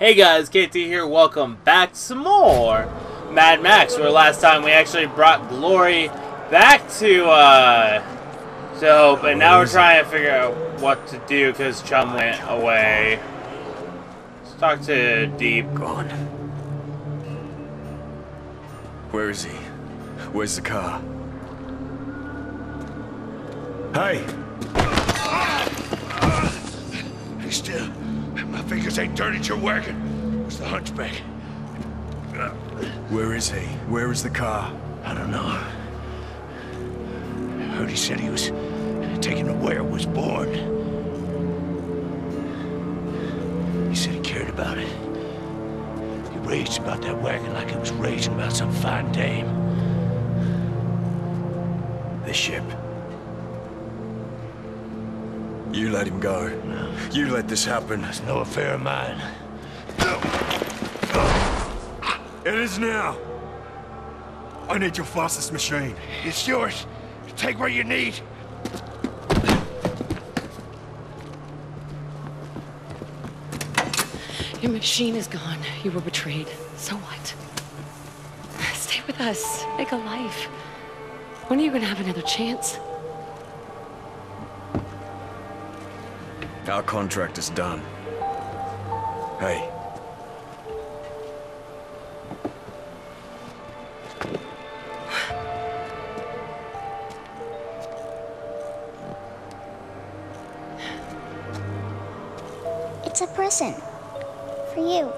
Hey guys, KT here. Welcome back to some more Mad Max. Where last time we actually brought Glory back to uh, to Hope, and now we're trying to figure out what to do because Chum went away. Let's talk to Deep. Gone. Where is he? Where's the car? Hey! Hey, still. My fingers ain't dirty, you're working. Where's the hunchback? Where is he? Where is the car? I don't know. I heard he said he was taken to where it was born. He said he cared about it. He raged about that wagon like it was raging about some fine dame. The ship. You let him go. No. You let this happen. It's no affair of mine. It is now. I need your fastest machine. It's yours. Take what you need. Your machine is gone. You were betrayed. So what? Stay with us. Make a life. When are you gonna have another chance? Our contract is done. Hey. It's a present. For you.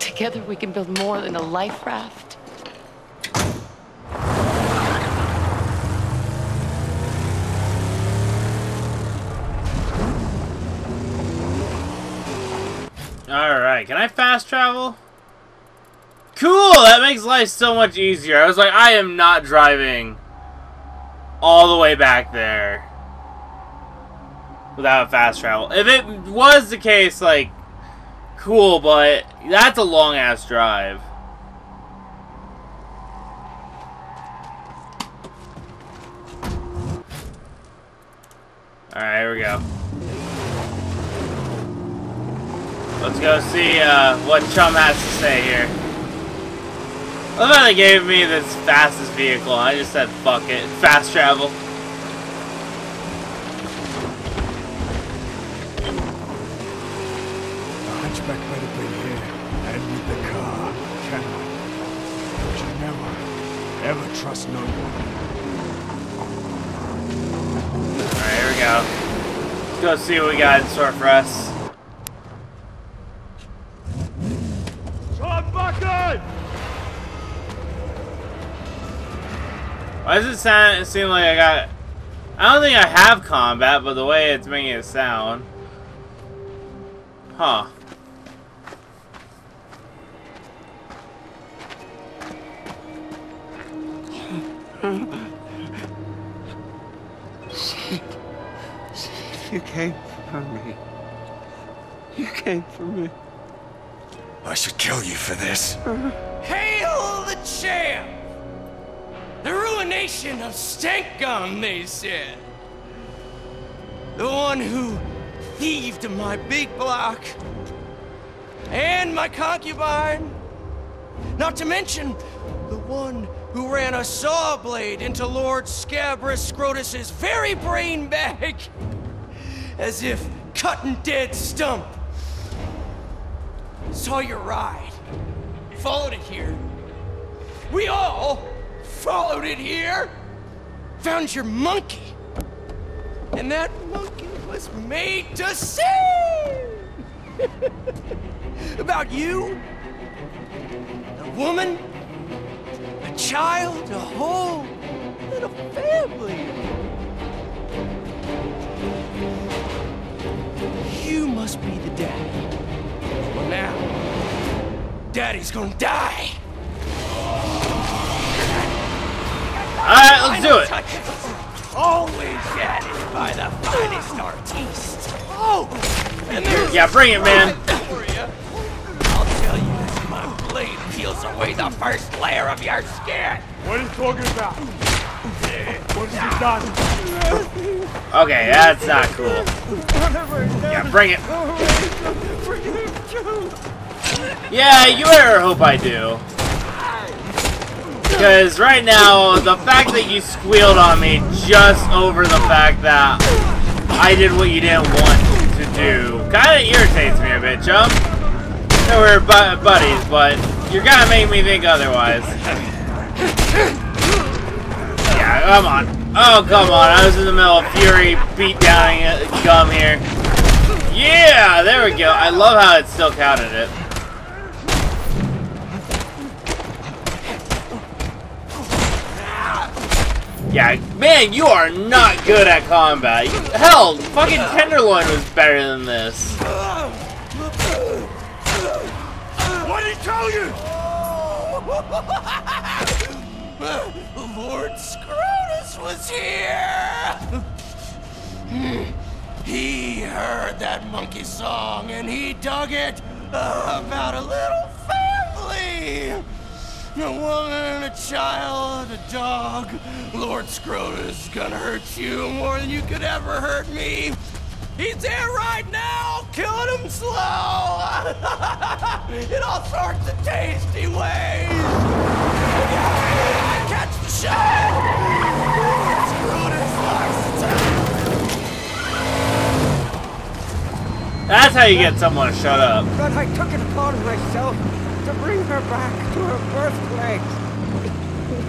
Together we can build more than a life raft. Alright, can I fast travel? Cool! That makes life so much easier. I was like, I am not driving all the way back there without fast travel. If it was the case, like, cool, but that's a long ass drive. Alright, here we go. Let's go see uh, what Chum has to say here. I how they gave me this fastest vehicle. I just said, fuck it. Fast travel. The hunchback better be here and with the car. Can I? But you never, ever trust no one. Alright, here we go. Let's go see what we got in store for us. Why does it sound, it seem like I got... I don't think I have combat, but the way it's making it sound... Huh. You came for me. You came for me. I should kill you for this. Uh-huh. Hail the champ! The ruination of Stank Gum, they said. The one who thieved my big block and my concubine. Not to mention the one who ran a saw blade into Lord Scabrous Scrotus's very brain bag. As if cutting dead stump. Saw your ride. Followed it here. We all followed it here. Found your monkey. And that monkey was made to sing. About you, a woman, a child, a whole little family. You must be the daddy. Well, now, daddy's gonna die. Alright, let's do it. Always added by the finest artiste. Oh, Yeah, bring it, man. for you. I'll tell you as my blade peels away the first layer of your skin. What are you talking about? What have you done? Okay, that's not cool. Yeah, bring it. Yeah, you better hope I do. Because right now, the fact that you squealed on me just over the fact that I did what you didn't want to do kind of irritates me a bit, chum. So we're bu buddies, but you're gonna make me think otherwise. Yeah, come on. Oh, come on. I was in the middle of Fury beat downing gum here. Yeah, there we go. I love how it still counted it. Yeah, man, you are not good at combat. Hell, fucking Tenderloin was better than this. What did he tell you? Lord Scrotus was here! He heard that monkey song and he dug it about a little family! A woman, a child, a dog. Lord Scrotus is gonna hurt you more than you could ever hurt me. He's there right now, killing him slow, in all sorts of tasty ways. Catch the shot! Lord Scrotus likes That's how you get someone to shut up. But I took it upon myself to bring her back to her birthplace.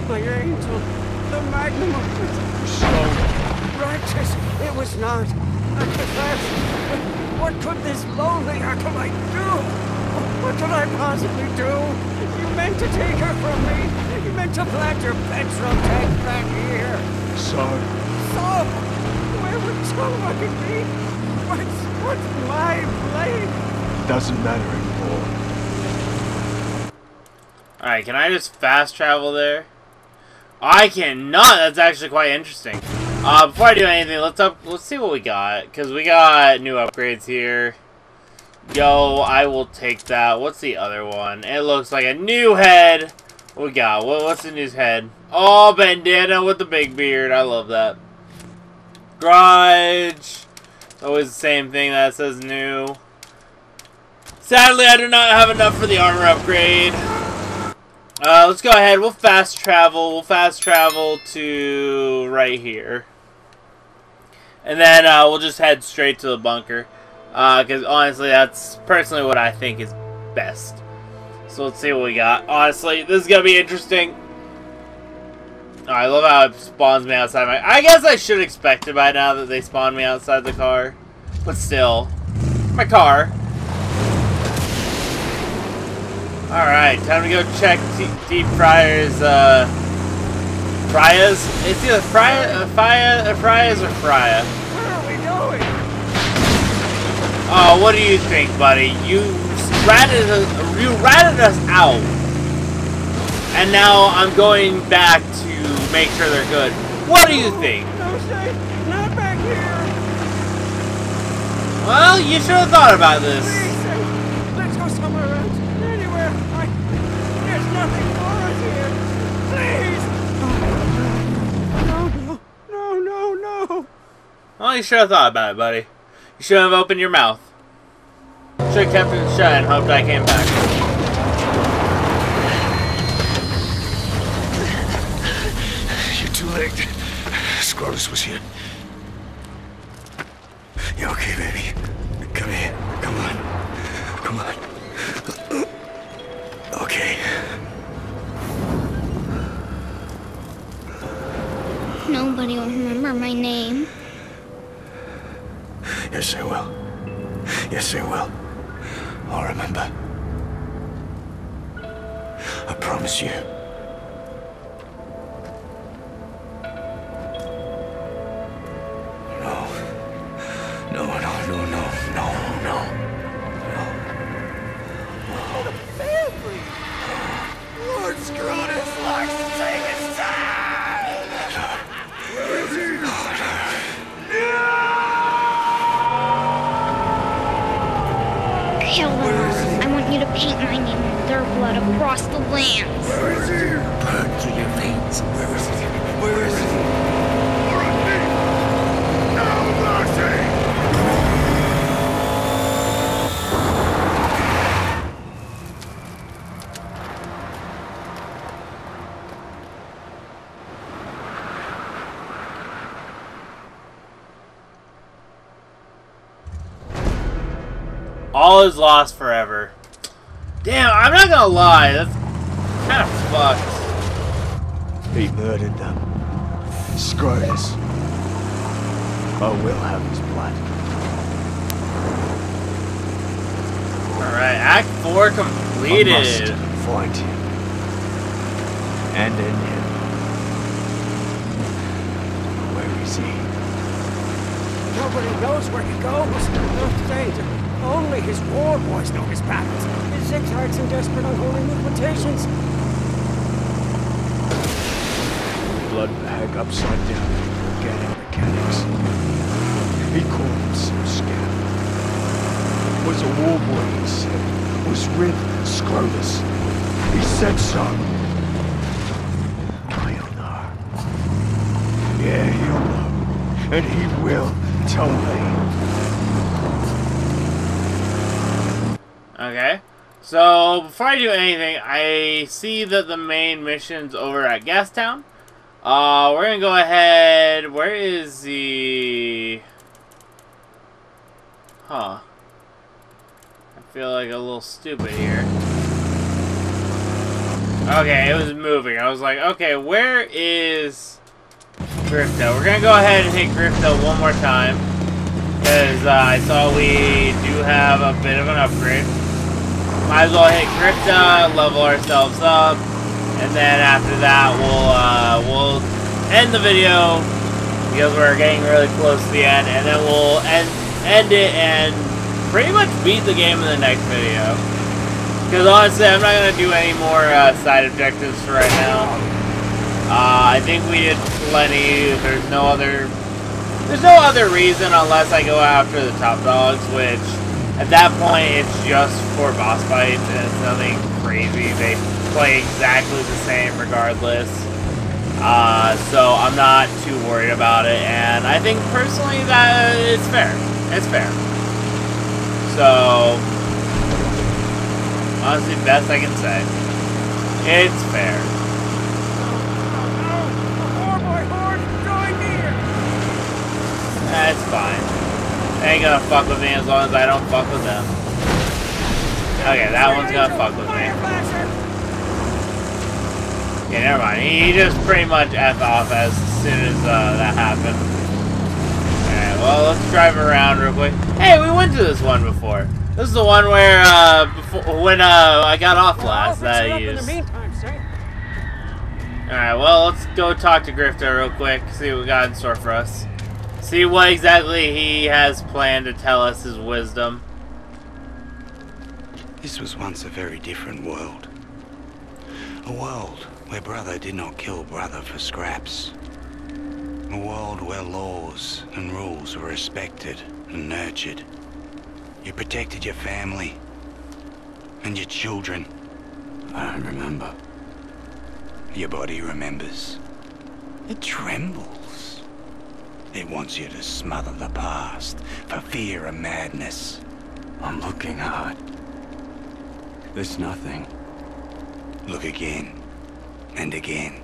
My angel, the magnum of so righteous. It was not. I confess. What could this lonely acolyte do? What could I possibly do? You meant to take her from me. You meant to plant your petrol tank back here. Son, So, where would somebody be? What's, what's my blame? doesn't matter anymore. Alright, can I just fast travel there? I cannot! That's actually quite interesting. Uh, before I do anything, let's up. Let's see what we got, because we got new upgrades here. Yo, I will take that. What's the other one? It looks like a new head. What we got? What, what's the new head? Oh, bandana with the big beard. I love that. Garage. Always the same thing that says new. Sadly, I do not have enough for the armor upgrade. Uh, let's go ahead. We'll fast travel. We'll fast travel to right here. And then uh, we'll just head straight to the bunker. Because honestly, that's personally what I think is best. So let's see what we got. Honestly, this is going to be interesting. Oh, I love how it spawns me outside my... I guess I should expect it by now that they spawn me outside the car. But still. My car. Alright, time to go check Deep Friah's, uh... Frya's? It's either Frya, uh, Frya, uh, Frya's or Frya. Where are we going? Oh, what do you think, buddy? You ratted us, you ratted us out. And now I'm going back to make sure they're good. What do you think? No, stay. Not back here. Well, you should have thought about this. Please, stay. Let's go somewhere else. Anywhere. I, there's nothing for us here. Please. No, no, no, no, no. Well, you should have thought about it, buddy. You should have opened your mouth. Should have kept it shut and hoped I came back. You're too late. Scrotus was here. You okay, baby? Come here. Come on. Come on. Okay. Nobody will remember my name. Yes, I will. Yes, I will. I'll remember. I promise you. No. No, no, in their blood across. Burn through your veins. Where is it? Where is he? No mercy! All is lost forever. Damn, I'm not gonna lie, that's kind of fucked. He murdered um, them. Scrotus. I will have his blood. Alright, Act 4 completed. I must completed. find him. And end him. Where is he? Nobody knows where he goes. Not Thane. Only his war boys know his patterns. His zigzags and desperate unholy movementations. Blood bag upside down organic mechanics. He called himself Scout. Was a war boy, he said. Was with Scrotus. He said so. He'll know. Yeah, he'll know. And he will tell me. Okay. So, before I do anything, I see that the main mission's over at Gastown. Uh, we're gonna go ahead. Where is the. Huh. I feel like a little stupid here. Okay, it was moving. I was like, okay, where is Grifto? We're gonna go ahead and hit Grifto one more time. Because uh, I saw we do have a bit of an upgrade. Might as well hit Grifta, level ourselves up, and then after that we'll uh, we'll end the video because we're getting really close to the end, and then we'll end end it and pretty much beat the game in the next video. Because honestly, I'm not gonna do any more uh, side objectives for right now. Uh, I think we did plenty. There's no other there's no other reason unless I go after the top dogs, which at that point it's just for boss fights and it's nothing crazy. They play exactly the same regardless. Uh, so I'm not too worried about it, and I think personally that it's fair. It's fair. So honestly, best I can say, it's fair. That's fine. They ain't gonna fuck with me as long as I don't fuck with them. Okay, that one's gonna fuck with me. Okay, never mind. He just pretty much F off as soon as uh, that happened. Alright, well, let's drive around real quick. Hey, we went to this one before. This is the one where, uh, before, when, uh, I got off last that I In the used. meantime, Saint. Alright, well, let's go talk to Grifter real quick, see what we got in store for us. See what exactly he has planned to tell us his wisdom. This was once a very different world. A world where brother did not kill brother for scraps. A world where laws and rules were respected and nurtured. You protected your family and your children. I don't remember. Your body remembers. It trembles. It wants you to smother the past for fear of madness. I'm looking hard. There's nothing. Look again. And again.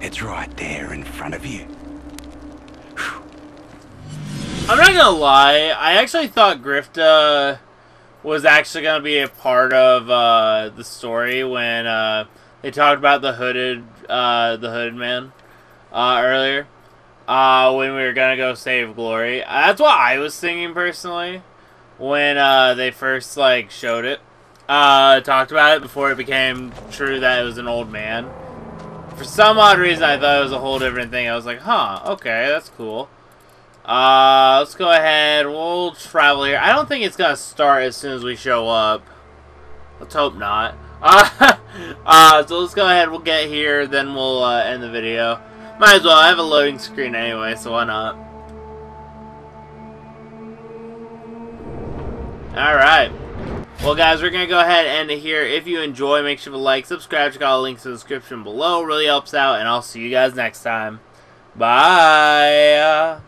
It's right there in front of you. I'm not gonna lie, I actually thought Grifta was actually gonna be a part of uh, the story when uh, they talked about the hooded, uh, the hooded man uh, earlier. Uh, when we were gonna go save Glory, that's what I was thinking personally when uh, they first like showed it. Uh, talked about it before it became true that it was an old man. For some odd reason, I thought it was a whole different thing. I was like, huh, okay, that's cool. Uh, let's go ahead. We'll travel here. I don't think it's gonna start as soon as we show up. Let's hope not. Uh, uh so let's go ahead. We'll get here, then we'll uh, end the video. Might as well. I have a loading screen anyway, so why not? All right. Well, guys, we're going to go ahead and end it here. If you enjoy, make sure to like, subscribe, check out the links in the description below. It really helps out, and I'll see you guys next time. Bye!